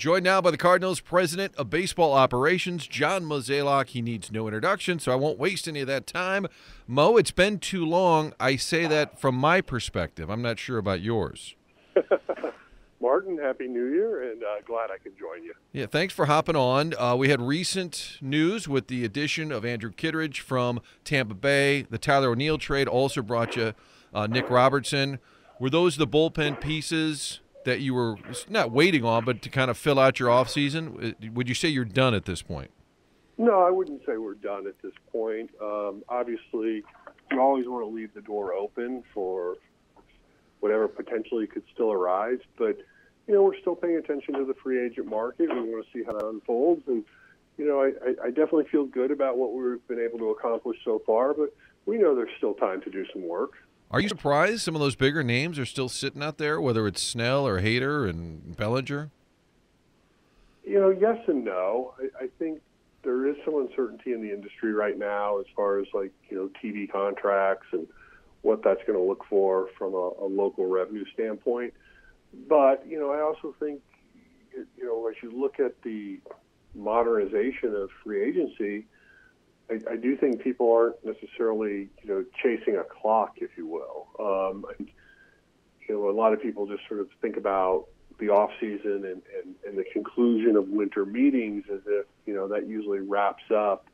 Joined now by the Cardinals president of baseball operations, John Mozeliak. He needs no introduction, so I won't waste any of that time. Mo, it's been too long. I say that from my perspective. I'm not sure about yours. Martin, Happy New Year, and uh, glad I could join you. Yeah, thanks for hopping on. Uh, we had recent news with the addition of Andrew Kittredge from Tampa Bay. The Tyler O'Neill trade also brought you uh, Nick Robertson. Were those the bullpen pieces that you were not waiting on, but to kind of fill out your off season? would you say you're done at this point? No, I wouldn't say we're done at this point. Um, obviously, you always want to leave the door open for whatever potentially could still arise, but – you know, we're still paying attention to the free agent market. We want to see how that unfolds. And, you know, I, I definitely feel good about what we've been able to accomplish so far, but we know there's still time to do some work. Are you surprised some of those bigger names are still sitting out there, whether it's Snell or Hader and Bellinger? You know, yes and no. I, I think there is some uncertainty in the industry right now as far as like, you know, TV contracts and what that's going to look for from a, a local revenue standpoint. But you know, I also think you know as you look at the modernization of free agency, I, I do think people aren't necessarily you know chasing a clock, if you will. Um, you know, a lot of people just sort of think about the off season and, and, and the conclusion of winter meetings as if you know that usually wraps up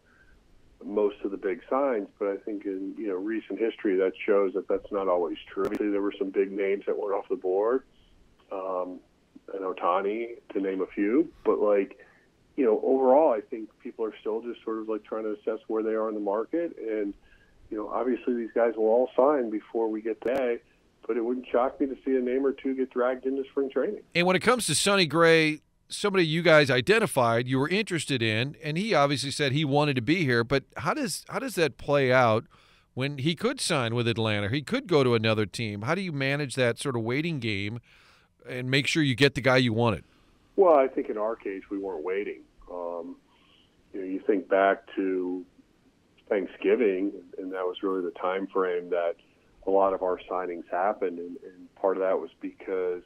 most of the big signs, but I think in you know recent history that shows that that's not always true. Obviously, there were some big names that went off the board, um, and Ohtani, to name a few. But like, you know, overall, I think people are still just sort of like trying to assess where they are in the market, and you know, obviously these guys will all sign before we get today. But it wouldn't shock me to see a name or two get dragged into spring training. And when it comes to Sonny Gray, somebody you guys identified you were interested in, and he obviously said he wanted to be here. But how does how does that play out when he could sign with Atlanta? He could go to another team. How do you manage that sort of waiting game and make sure you get the guy you wanted? Well, I think in our case we weren't waiting. Um, you know, you think back to Thanksgiving, and that was really the time frame that a lot of our signings happened, and, and part of that was because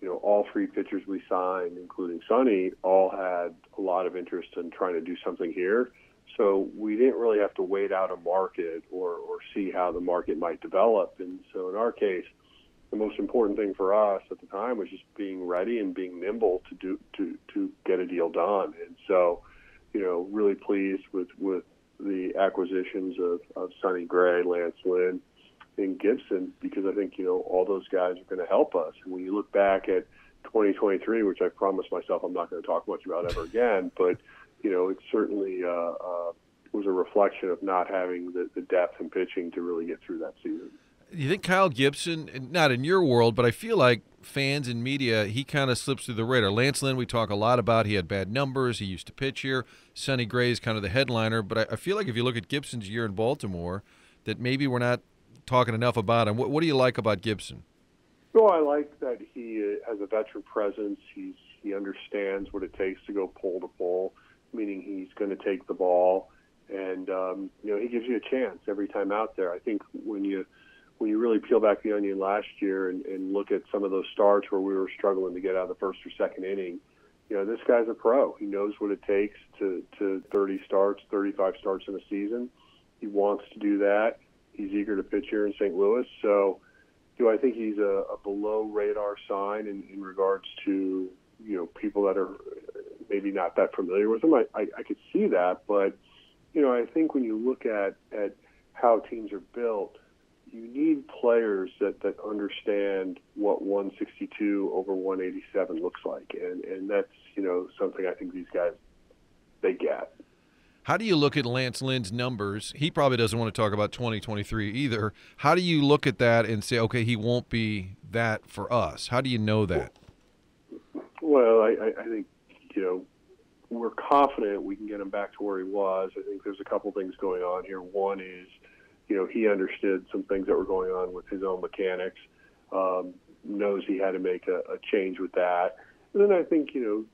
you know all three pitchers we signed, including Sonny, all had a lot of interest in trying to do something here. So we didn't really have to wait out a market or, or see how the market might develop. And so in our case, the most important thing for us at the time was just being ready and being nimble to do to to get a deal done. And so, you know, really pleased with with the acquisitions of, of Sonny Gray, Lance Lynn, and Gibson because I think you know all those guys are going to help us. And when you look back at 2023, which I promised myself I'm not going to talk much about ever again, but you know, it certainly uh, uh, was a reflection of not having the, the depth and pitching to really get through that season you think Kyle Gibson, not in your world, but I feel like fans and media, he kind of slips through the radar. Lance Lynn, we talk a lot about. He had bad numbers. He used to pitch here. Sonny Gray is kind of the headliner, but I, feel like if you look at Gibson's year in Baltimore, that maybe we're not talking enough about him. What, what do you like about Gibson? Well, I like that he has a veteran presence. He's he understands what it takes to go pole to pole, meaning he's going to take the ball, and um, you know he gives you a chance every time out there. I think when you when you really peel back the onion last year and, and look at some of those starts where we were struggling to get out of the first or second inning, you know, this guy's a pro. He knows what it takes to, to 30 starts, 35 starts in a season. He wants to do that. He's eager to pitch here in St. Louis. So, do I think he's a, a below radar sign in, in regards to, you know, people that are maybe not that familiar with him? I, I, I could see that. But, you know, I think when you look at, at how teams are built, you need players that, that understand what 162 over 187 looks like, and and that's you know something I think these guys they get. How do you look at Lance Lynn's numbers? He probably doesn't want to talk about 2023 either. How do you look at that and say, okay, he won't be that for us? How do you know that? Well, I, I think you know we're confident we can get him back to where he was. I think there's a couple things going on here. One is you know, he understood some things that were going on with his own mechanics, um, knows he had to make a, a change with that. And then I think, you know,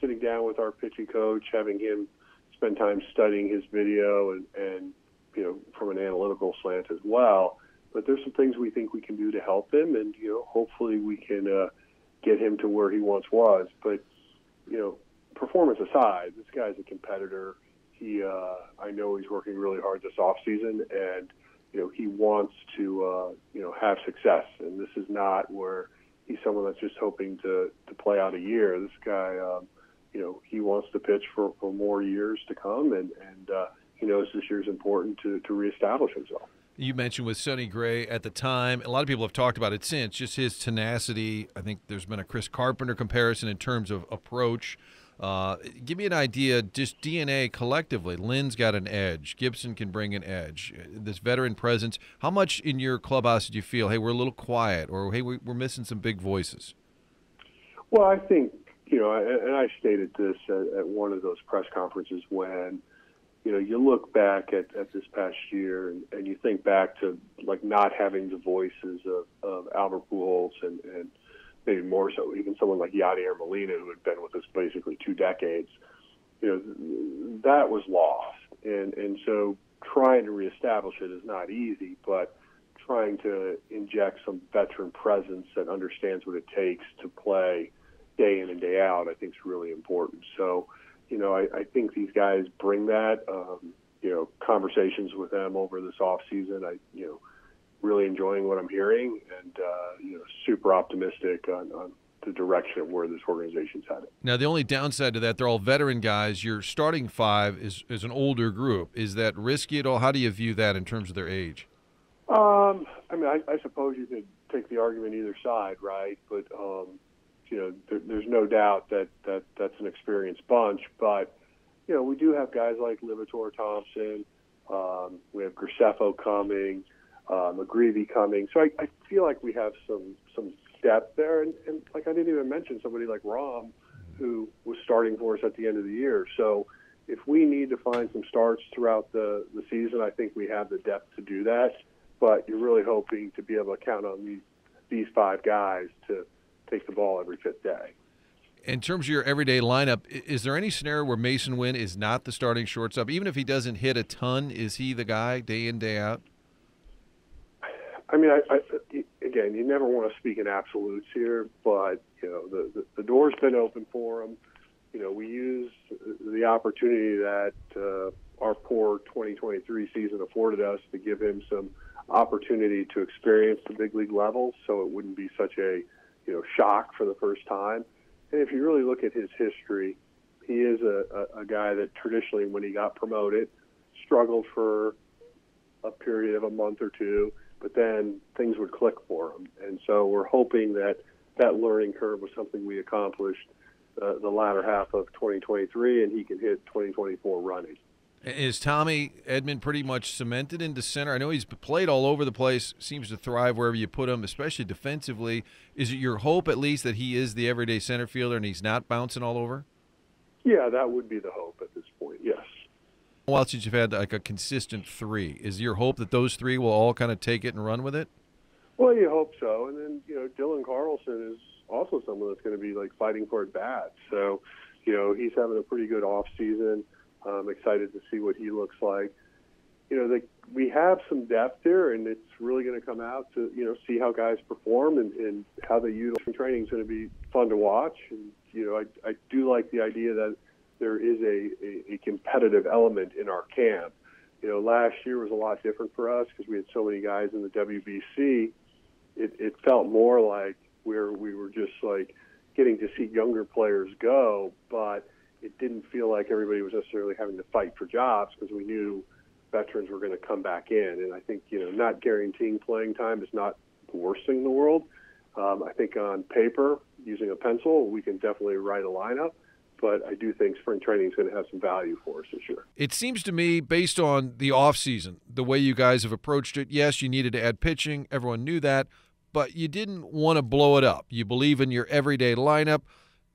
sitting down with our pitching coach, having him spend time studying his video and, and you know, from an analytical slant as well. But there's some things we think we can do to help him, and you know, hopefully we can uh, get him to where he once was. But you know, performance aside, this guy's a competitor. He, uh, I know he's working really hard this off season, and you know he wants to, uh, you know, have success. And this is not where he's someone that's just hoping to to play out a year. This guy, um, you know, he wants to pitch for for more years to come, and and uh, he knows this year's important to to reestablish himself you mentioned with Sonny Gray at the time. A lot of people have talked about it since. Just his tenacity. I think there's been a Chris Carpenter comparison in terms of approach. Uh, give me an idea, just DNA collectively. Lynn's got an edge. Gibson can bring an edge. This veteran presence. How much in your clubhouse did you feel, hey, we're a little quiet, or hey, we're missing some big voices? Well, I think you know, and I stated this at, at one of those press conferences when you know, you look back at, at this past year and, and you think back to like not having the voices of, of Albert Pujols and, and maybe more so even someone like Yadier Molina who had been with us basically two decades. You know, that was lost, and and so trying to reestablish it is not easy, but trying to inject some veteran presence that understands what it takes to play day in and day out, I think is really important. So you know, I, I think these guys bring that. Um, you know, conversations with them over this off season. I, you know, really enjoying what I'm hearing, and uh, you know, super optimistic on, on the direction of where this organization's headed. Now, the only downside to that, they're all veteran guys. Your starting five is is an older group. Is that risky at all? How do you view that in terms of their age? Um, I mean, I, I suppose you could take the argument either side, right? But um, you know, there, there's no doubt that, that that's an experienced bunch. But, you know, we do have guys like Liberatore Thompson. Um, we have Graceffo coming, uh, McGreevy coming. So I, I feel like we have some some depth there. And, and like I didn't even mention somebody like Rom, who was starting for us at the end of the year. So if we need to find some starts throughout the, the season, I think we have the depth to do that. But you're really hoping to be able to count on these these five guys to – take the ball every fifth day. In terms of your everyday lineup, is there any scenario where Masyn Winn is not the starting shortstop? Even if he doesn't hit a ton, is he the guy day in, day out? I mean, I, I, again, you never want to speak in absolutes here, but you know, the, the, the door's been open for him. You know, we use the opportunity that uh, our poor 2023 season afforded us to give him some opportunity to experience the big league level, so it wouldn't be such a you know, shock for the first time. And if you really look at his history, he is a, a, a guy that traditionally, when he got promoted, struggled for a period of a month or two, but then things would click for him. And so we're hoping that that learning curve was something we accomplished uh, the latter half of 2023, and he can hit 2024 running. Is Tommy Edman pretty much cemented into center? I know he's played all over the place, seems to thrive wherever you put him, especially defensively. Is it your hope, at least, that he is the everyday center fielder and he's not bouncing all over? Yeah, that would be the hope at this point, yes. Well, since you've had like a consistent three, is your hope that those three will all kind of take it and run with it? Well, you hope so. And then, you know, Dylan Carlson is also someone that's going to be like fighting for at bats. So, you know, he's having a pretty good off season. I'm excited to see what he looks like. You know, the, we have some depth here, and it's really going to come out to you know see how guys perform and, and how they utilize training is going to be fun to watch. And you know, I, I do like the idea that there is a, a, a competitive element in our camp. You know, last year was a lot different for us because we had so many guys in the WBC. It, it felt more like where we were just like getting to see younger players go, but it didn't feel like everybody was necessarily having to fight for jobs because we knew veterans were going to come back in. And I think you know not guaranteeing playing time is not the worst thing in the world. Um, I think on paper, using a pencil, we can definitely write a lineup. But I do think spring training is going to have some value for us this year. It seems to me, based on the offseason, the way you guys have approached it, yes, you needed to add pitching. Everyone knew that. But you didn't want to blow it up. You believe in your everyday lineup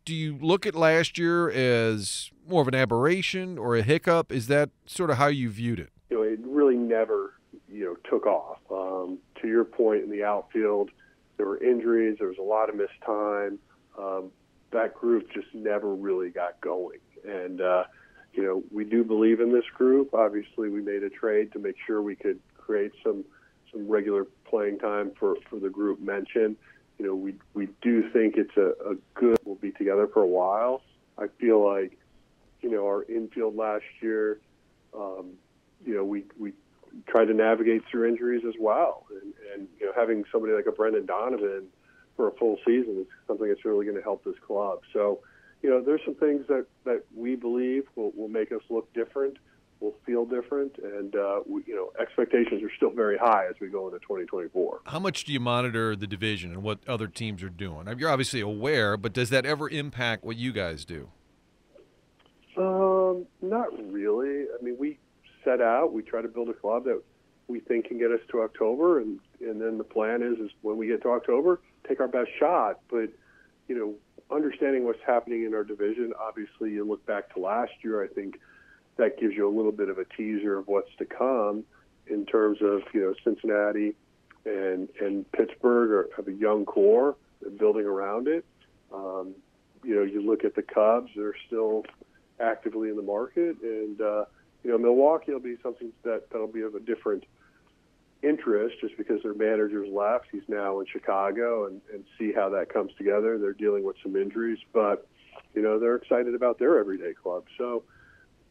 do you look at last year as more of an aberration or a hiccup? Is that sort of how you viewed it? You know, it really never, you know, took off. Um, to your point, in the outfield, there were injuries. There was a lot of missed time. Um, that group just never really got going. And uh, you know, we do believe in this group. Obviously, we made a trade to make sure we could create some some regular playing time for for the group mentioned you know, we we do think it's a, a good. We'll be together for a while. I feel like you know, our infield last year. Um, you know, we we tried to navigate through injuries as well, and, and you know, having somebody like a Brendan Donovan for a full season is something that's really going to help this club. So, you know, there's some things that that we believe will will make us look different will feel different, and uh, we, you know expectations are still very high as we go into 2024. How much do you monitor the division and what other teams are doing? You're obviously aware, but does that ever impact what you guys do? Um, not really. I mean, we set out. We try to build a club that we think can get us to October, and and then the plan is is when we get to October, take our best shot. But you know, understanding what's happening in our division, obviously, you look back to last year. I think that gives you a little bit of a teaser of what's to come in terms of you know Cincinnati and and Pittsburgh are, have a young core building around it. Um, you know, you look at the Cubs; they're still actively in the market, and uh, you know Milwaukee will be something that that'll be of a different interest just because their manager's left. He's now in Chicago, and and see how that comes together. They're dealing with some injuries, but you know they're excited about their everyday club. So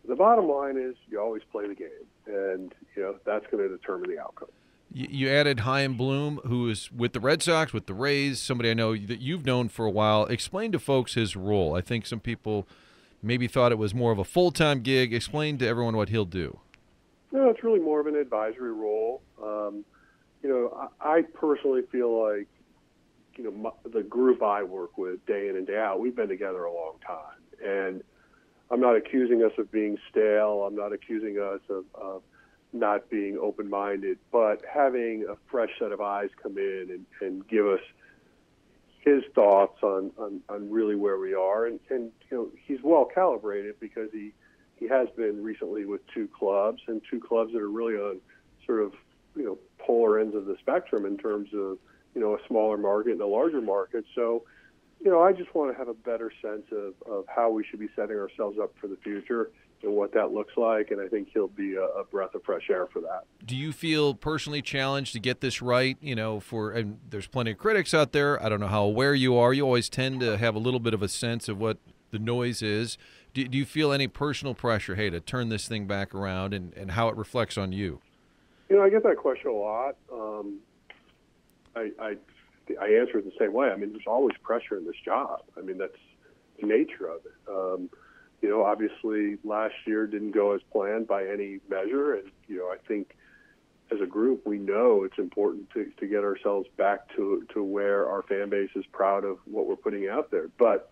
the bottom line is you always play the game, and you know that's going to determine the outcome. You added Chaim Bloom, who is with the Red Sox, with the Rays, somebody I know that you've known for a while. Explain to folks his role. I think some people maybe thought it was more of a full time gig. Explain to everyone what he'll do. No, it's really more of an advisory role. Um, you know, I, I personally feel like, you know, my, the group I work with day in and day out, we've been together a long time, and I'm not accusing us of being stale. I'm not accusing us of, of not being open minded, but having a fresh set of eyes come in and, and give us his thoughts on, on, on really where we are. And, and, you know, he's well calibrated because he, he has been recently with two clubs and two clubs that are really on sort of, you know, polar ends of the spectrum in terms of, you know, a smaller market and a larger market. So, you know, I just want to have a better sense of, of how we should be setting ourselves up for the future and what that looks like. And I think he'll be a, a, breath of fresh air for that. Do you feel personally challenged to get this right? You know, for and there's plenty of critics out there. I don't know how aware you are. You always tend to have a little bit of a sense of what the noise is. Do, do you feel any personal pressure, hey, to turn this thing back around and, and how it reflects on you? You know, I get that question a lot. Um, I, I I answer it the same way. I mean, there's always pressure in this job. I mean, that's the nature of it. Um, you know, obviously last year didn't go as planned by any measure, and you know, I think as a group we know it's important to, to get ourselves back to to where our fan base is proud of what we're putting out there. But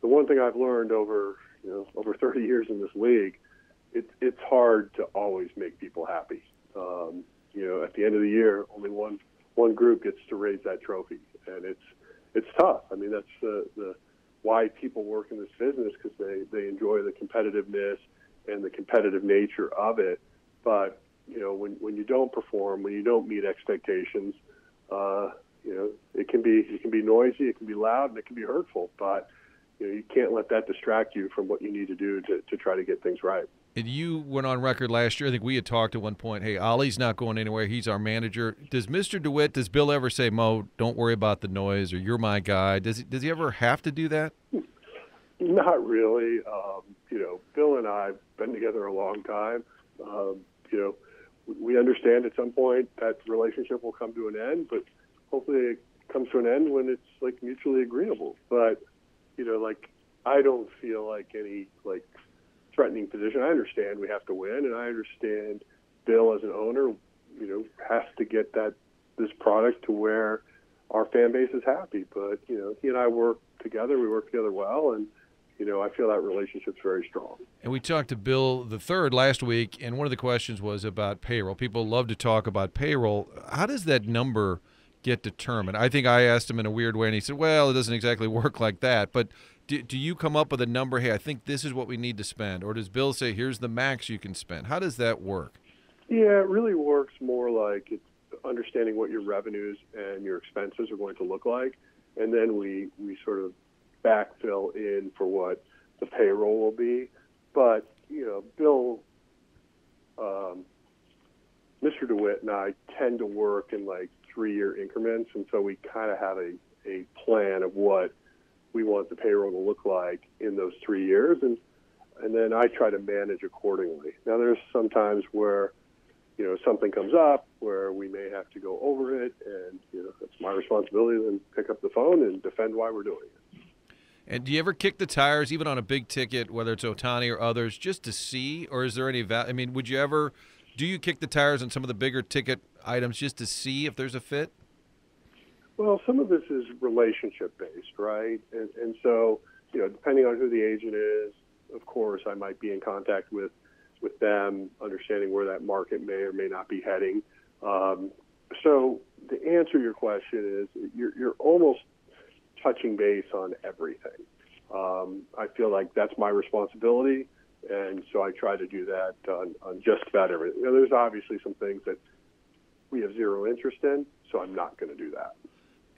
the one thing I've learned over you know over 30 years in this league, it's it's hard to always make people happy. Um, you know, at the end of the year, only one one group gets to raise that trophy, and it's it's tough. I mean, that's the the why people work in this business because they they enjoy the competitiveness and the competitive nature of it. But you know, when when you don't perform, when you don't meet expectations, uh, you know, it can be it can be noisy, it can be loud, and it can be hurtful. But you know, you can't let that distract you from what you need to do to to try to get things right. And you went on record last year. I think we had talked at one point. Hey, Oli's not going anywhere. He's our manager. Does Mr. DeWitt? Does Bill ever say, "Mo, don't worry about the noise," or "You're my guy"? Does he, does he ever have to do that? Not really. Um, you know, Bill and I have been together a long time. Um, you know, we understand at some point that relationship will come to an end, but hopefully it comes to an end when it's like mutually agreeable. But you know, like I don't feel like any like threatening position. I understand we have to win, and I understand Bill as an owner, you know, has to get that this product to where our fan base is happy. But you know, he and I work together. We work together well, and you know, I feel that relationship's very strong. And we talked to Bill the third last week, and one of the questions was about payroll. People love to talk about payroll. How does that number get determined? I think I asked him in a weird way, and he said, "Well, it doesn't exactly work like that." But do, do you come up with a number? Hey, I think this is what we need to spend, or does Bill say, "Here's the max you can spend"? How does that work? Yeah, it really works more like it's understanding what your revenues and your expenses are going to look like, and then we we sort of backfill in for what the payroll will be. But you know, Bill, um, Mr. DeWitt, and I tend to work in like three-year increments, and so we kind of have a a plan of what we want the payroll to look like in those three years. And and then I try to manage accordingly. Now, there's sometimes where you know something comes up where we may have to go over it, and you know that's my responsibility. Then pick up the phone and defend why we're doing it. And do you ever kick the tires, even on a big ticket, whether it's Ohtani or others, just to see, or is there any value? I mean, would you ever? Do you kick the tires on some of the bigger ticket items just to see if there's a fit? Well, some of this is relationship based, right? And, and so, you know, depending on who the agent is, of course, I might be in contact with with them, understanding where that market may or may not be heading. Um, so, to answer your question is, you're, you're almost touching base on everything. Um, I feel like that's my responsibility, and so I try to do that on, on just about everything. You know, there's obviously some things that we have zero interest in, so I'm not going to do that.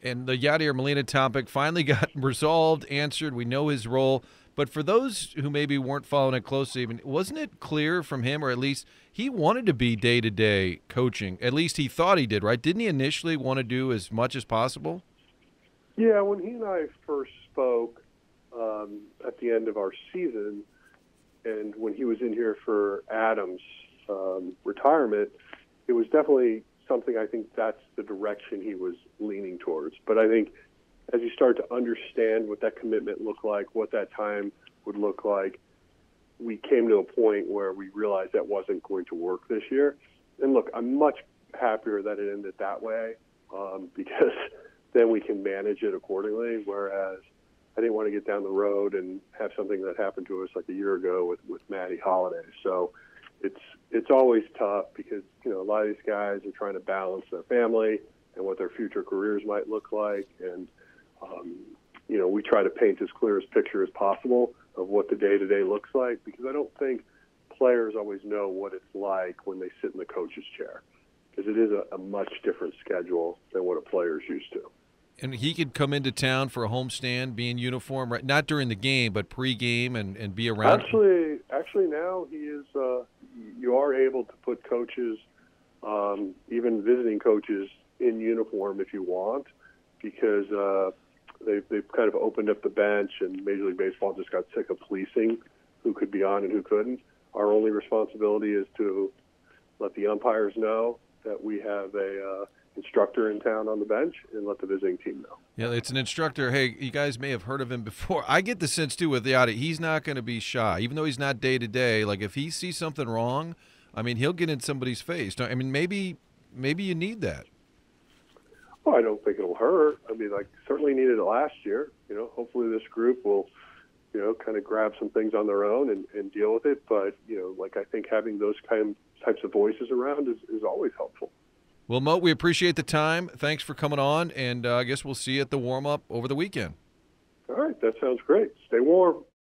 And the Yadier Molina topic finally got resolved, answered. We know his role. But for those who maybe weren't following it closely, even wasn't it clear from him, or at least he wanted to be day to day coaching? At least he thought he did, right? Didn't he initially want to do as much as possible? Yeah, when he and I first spoke um, at the end of our season, and when he was in here for Adam's um, retirement, it was definitely something I think that's the direction he was leaning towards. But I think as you start to understand what that commitment looked like, what that time would look like, we came to a point where we realized that wasn't going to work this year. And look, I'm much happier that it ended that way um, because then we can manage it accordingly. Whereas I didn't want to get down the road and have something that happened to us like a year ago with with Maddie Holliday. So it's it's always tough because you know a lot of these guys are trying to balance their family and what their future careers might look like, and um, you know we try to paint as clear as picture as possible of what the day to day looks like because I don't think players always know what it's like when they sit in the coach's chair because it is a, a much different schedule than what a player's used to and he could come into town for a homestand, be in uniform, right? Not during the game, but pre-game, and, and be around. Actually, actually, now he is. Uh, you are able to put coaches, um, even visiting coaches, in uniform if you want, because uh, they've they've kind of opened up the bench, and Major League Baseball just got sick of policing who could be on and who couldn't. Our only responsibility is to let the umpires know that we have a uh, instructor in town on the bench and let the visiting team know. Yeah, it's an instructor. Hey, you guys may have heard of him before. I get the sense too with the audit, he's not going to be shy, even though he's not day to day. Like if he sees something wrong, I mean, he'll get in somebody's face. I mean, maybe maybe you need that. Well, I don't think it'll hurt. I mean, like certainly needed it last year. You know, hopefully this group will, you know, kind of grab some things on their own and, and deal with it. But you know, like I think having those kind types of voices around is, is always helpful. Well, Moat, we appreciate the time. Thanks for coming on, and uh, I guess we'll see you at the warm up over the weekend. All right, that sounds great. Stay warm.